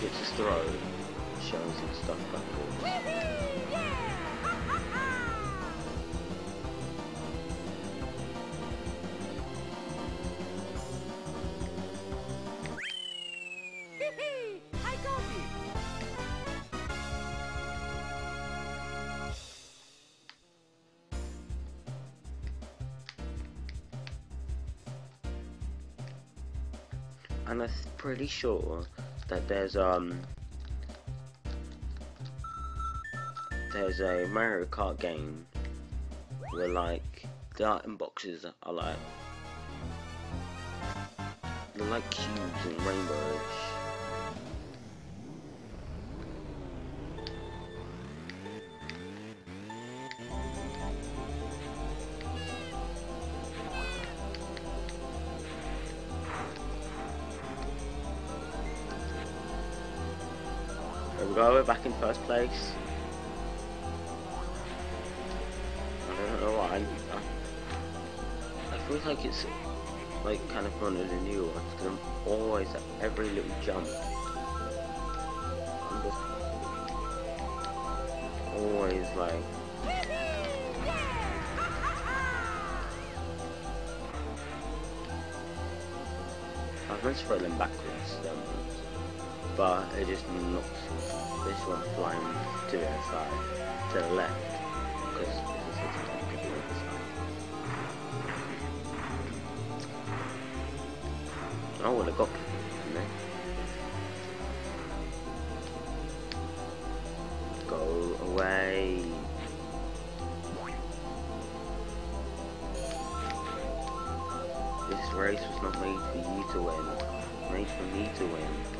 Get to throw shells and stuff and I'm pretty sure that there's um there's a Mario Kart game where like the item boxes are like they're like cubes and rainbows. We're back in first place. I don't know why. I, I feel like it's like kind of one of the new ones because I'm always at every little jump. I'm just always like. I was meant to throw them backwards, them ones, but it just knocks this one flying to the side, to the left, because this is the side. Oh, I would have got there. Go away. This race was not made for you to win. Made for me to win.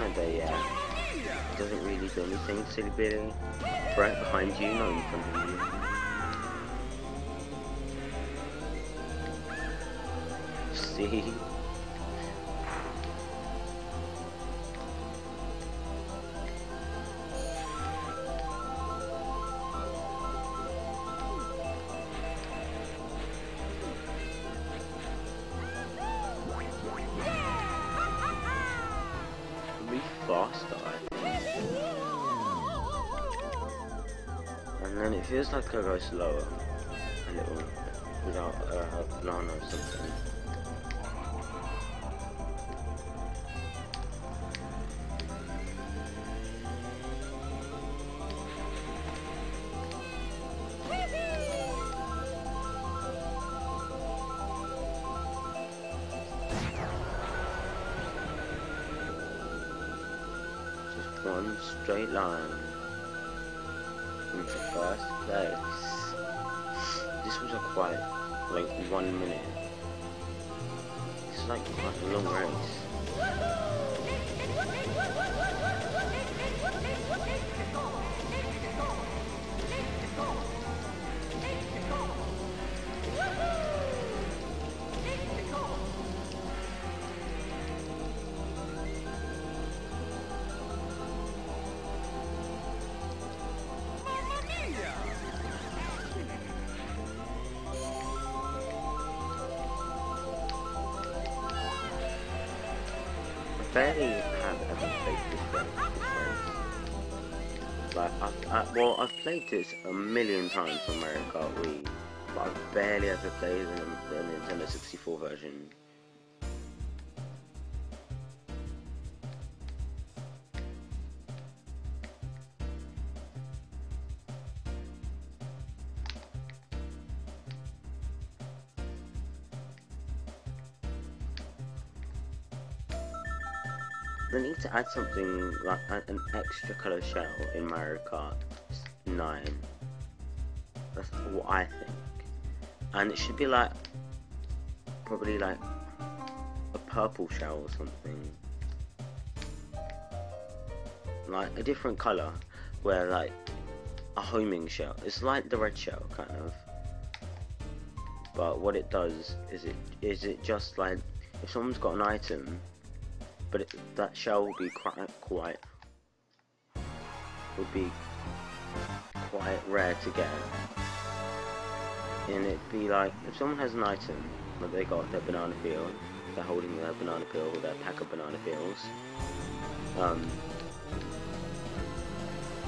In a yeah. It doesn't really do anything, silly Billy. Right behind you, not in front of you. See? Be faster, And then it feels like I go slower. A little. Without uh, banana or something. This was a quiet, like one minute. It's like a long race. Like, I've, uh, I, uh, well, I've played this a million times on Mario Kart Wii, but I've barely ever played the Nintendo 64 version. Add something like an extra color shell in Mario Kart 9. That's what I think. And it should be like, probably like a purple shell or something. Like a different color, where like a homing shell. It's like the red shell, kind of. But what it does is it is it just like if someone's got an item but it, that shell will be quite quite would be quite rare to get. And it'd be like if someone has an item that they got their banana peel they're holding their banana peel or their pack of banana peels um,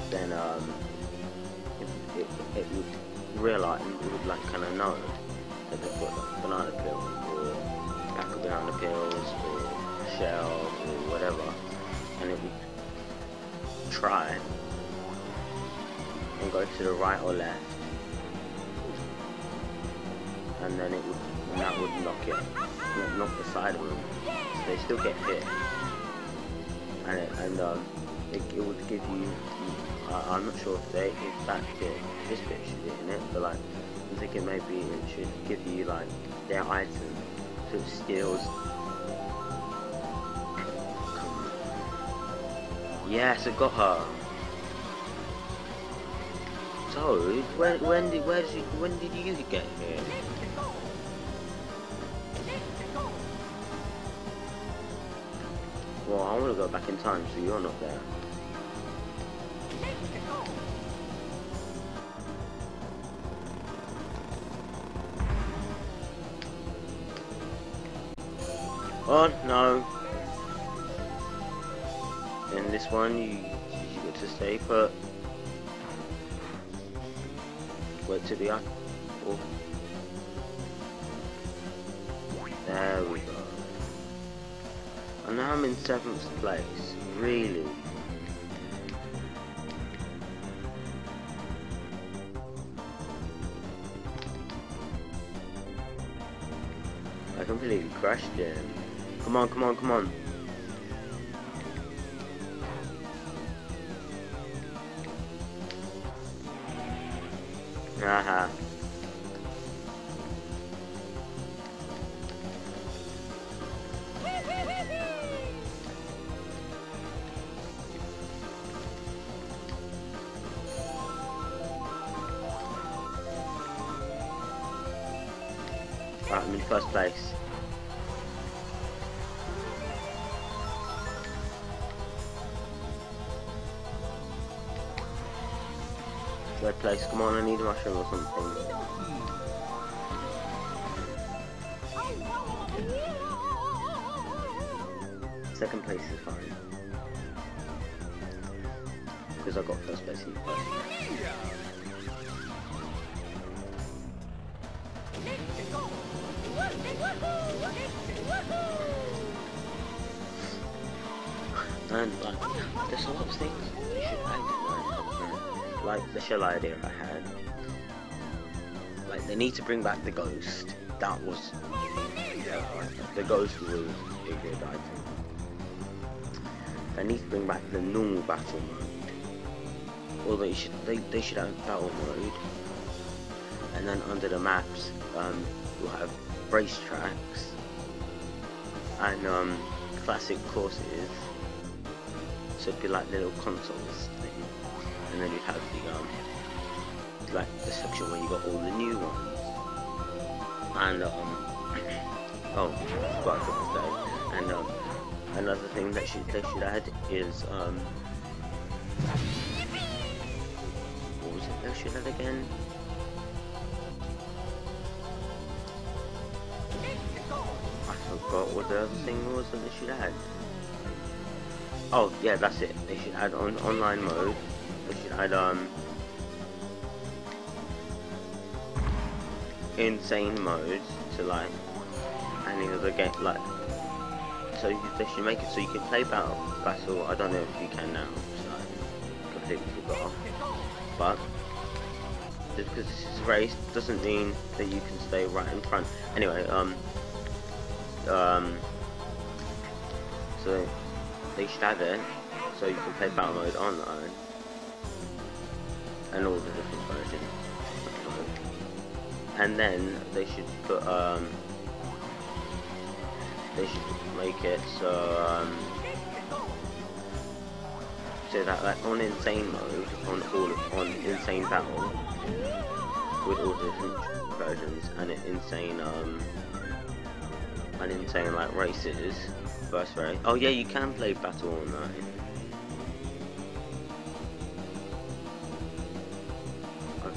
then um, it, it, it would realize it would like kind of know try and go to the right or left. And then it would and that would knock it knock- the side of them. So they still get hit. And it, and um, it, it would give you I, I'm not sure if they if that bit this bit should be in it but like I'm thinking maybe it should give you like their item so it steals Yes, I got her. So, when when did where did you, when did you get here? Well, I want to go back in time, so you're not there. Oh no! This one, you you get to stay put. Wait to the up. Oh. There we go. And now I'm in seventh place. Really? I completely crashed him. Come on, come on, come on. Third place, come on, I need a mushroom or something. Second place is fine. Because I got first place in the first. And like, there's a lot of things you should add. Like, the shell idea I had. Like they need to bring back the ghost. That was the ghost was a good item. They need to bring back the normal battle mode. Or they should they, they should have battle mode. And then under the maps, um, you'll have racetracks and um, classic courses. So it'd be like little consoles. And then you have the um like the section where you got all the new ones. And um oh forgot to say. And um another thing that should they should add is um what was it they should add again? I forgot what the other thing was that they should add. Oh yeah, that's it. They should add on online mode. Add um insane mode to like any other game like so you, they should make it so you can play battle battle I don't know if you can now so I completely forgot but just because this is race doesn't mean that you can stay right in front. Anyway um um so they should add it so you can play battle mode online and all the different versions and then they should put um they should make it so um so that like on insane mode on all on insane battle with all the different versions and it insane um and insane like races first race oh yeah you can play battle online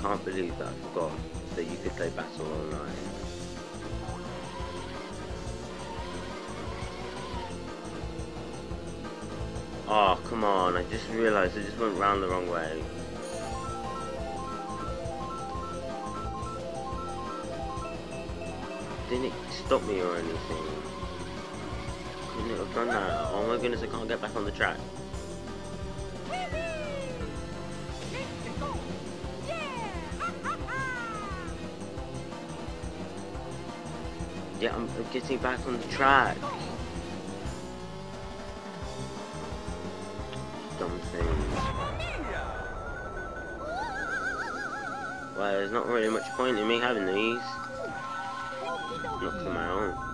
can't believe that I forgot that you could play battle online. Oh, come on, I just realised I just went round the wrong way. Didn't it stop me or anything? Couldn't it have done that? Oh my goodness, I can't get back on the track. Yeah, I'm, getting back on the track. Dumb thing. Well, there's not really much point in me having these. Not for my own.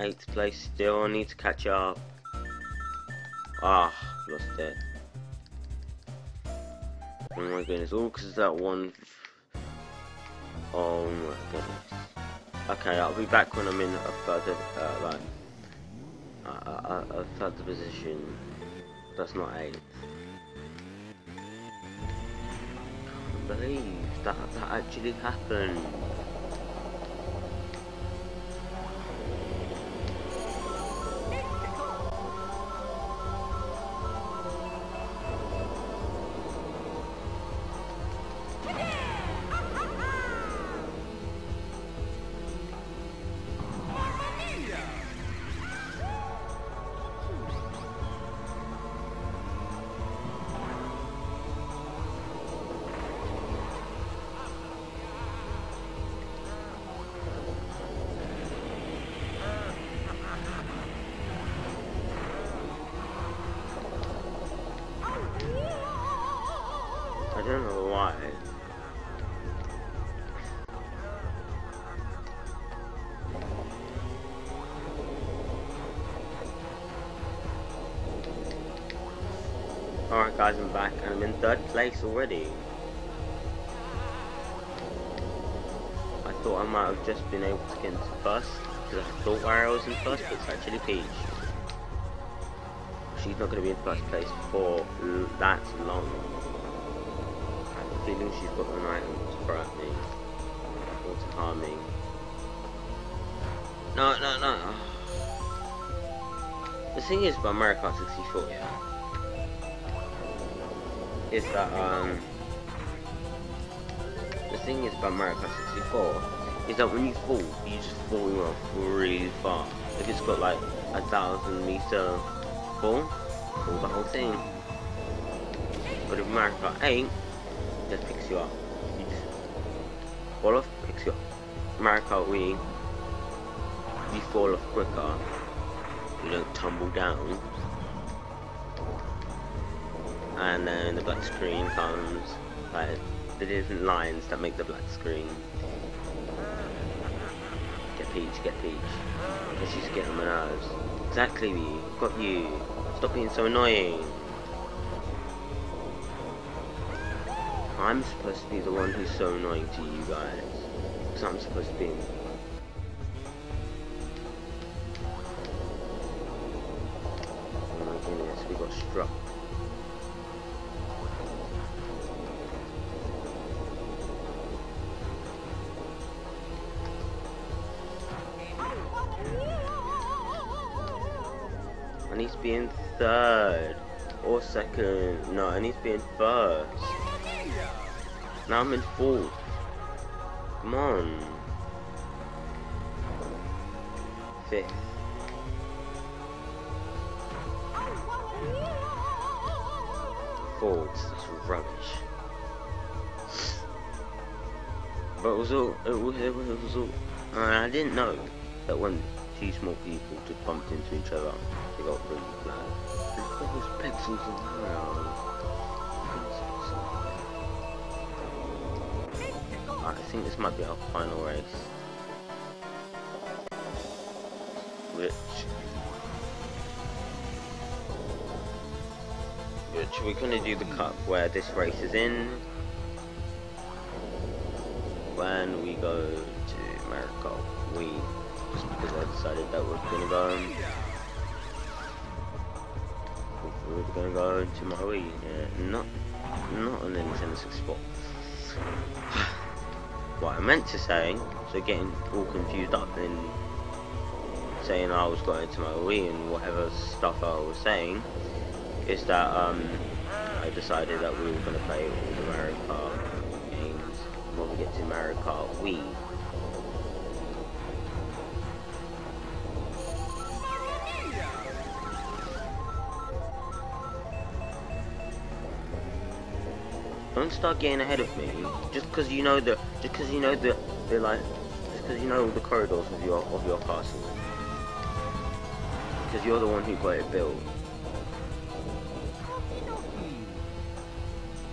Eighth place still, I need to catch up. Ah, lost it. Oh my goodness, all because of that one. Oh my goodness. Okay, I'll be back when I'm in a further, uh, like, a, a, a further position. That's not eighth. Can't believe that that actually happened. Why. Alright guys, I'm back and I'm in third place already. I thought I might have just been able to get into first because I thought I was in first, but it's actually Peach. She's not going to be in first place for that long. Feeling she's got at me or to harm me. No, no, no. The thing is about Mario Kart 64, yeah, is that um the thing is about Mario Kart 64 is that when you fall, you just fall off really far. If it's got like a thousand meter fall, fall the whole thing. But if Mario Kart 8, just fall picks you up. Mario Kart Wii, fall off quicker. You don't tumble down. And then the black screen comes, like the different lines that make the black screen. Get Peach, get Peach. Let's just get on my nerves. Exactly, got you. Stop being so annoying. I'm supposed to be the one who's so annoying to you guys. Because I'm supposed to be Oh my goodness, we got struck. I need to be in third or second. No, I need to be in first. Now I'm in fourth. Come on. Fifth. Fourth. That's rubbish. But it was all. It was, it was, it was all. Uh, I didn't know that when two small people just bumped into each other, they got really bad. Look at those pixels around. Think this might be our final race. Which which we're gonna do the cup where this race is in when we go to America. We just because I decided that we're gonna go we we're gonna go to my Wii, yeah, not not on the Nintendo 64 what I meant to say, so getting all confused up and saying I was going to my Wii and whatever stuff I was saying, is that um, I decided that we were going to play all the Mario Kart games when we get to Mario Kart Wii. Don't start getting ahead of me. Just because you know the, just because you know the, the like, just because you know all the corridors of your of your castle. Because you're the one who got it built.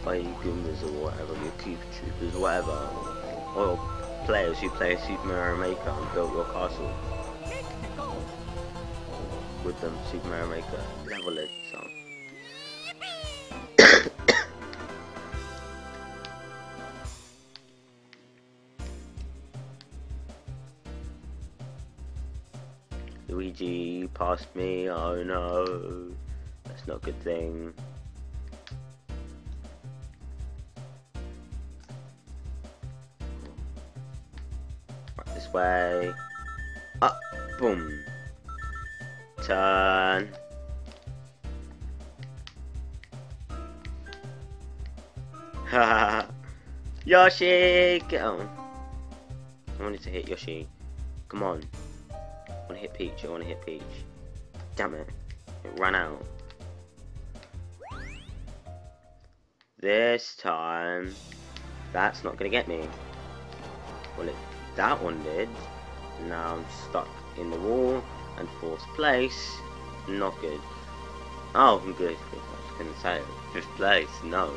By Goombas or whatever, your Koopa Troopas, whatever, or players who play Super Mario Maker and built your castle with them. Super Mario Maker level it. Luigi passed me, oh no, that's not a good thing. Right, this way. Up, boom. Turn. Haha. Yoshi, get on. I wanted to hit Yoshi. Come on. To hit Peach. I want to hit Peach. Damn it. It ran out. This time, that's not going to get me. Well, it, that one did. Now I'm stuck in the wall and fourth place. Not good. Oh, good. good. I was going to say fifth place. No.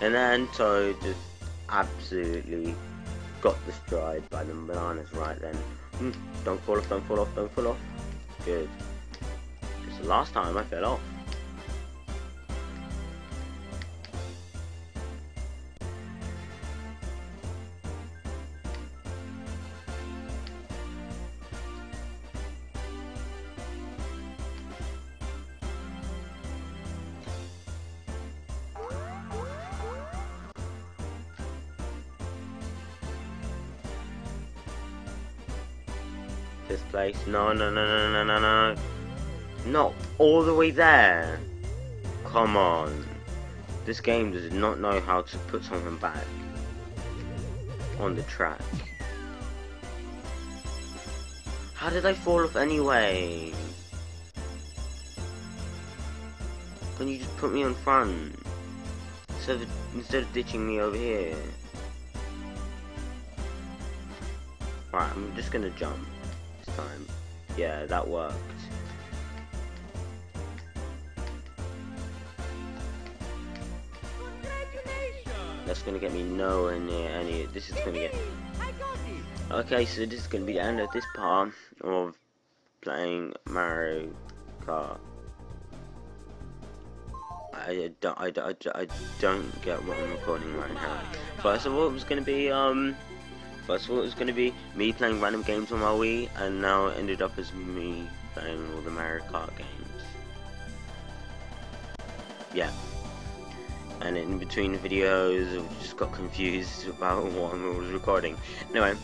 And then Toad just absolutely got destroyed by the bananas right then. Mm, don't fall off, don't fall off, don't fall off. Good. Because the last time I fell off. Fifth place. No, no, no, no, no, no, no. Not all the way there. Come on. This game does not know how to put someone back on the track. How did I fall off anyway? Can you just put me on front? Instead of, instead of ditching me over here. Right, I'm just gonna jump this time. Yeah, that worked. That's gonna get me nowhere near any. This is gonna get. Yippee! I got it! Okay, so this is gonna be the end of this part of playing Mario Kart. I don't, I, don't- I don't get what I'm recording right now. First of all, it was gonna be um. First of all, it was gonna be me playing random games on my Wii, and now it ended up as me playing all the Mario Kart games. Yeah. And in between videos, I just got confused about what I was recording. Anyway,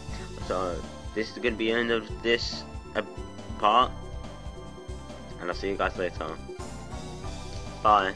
so this is going to be the end of this part, and I'll see you guys later. Bye.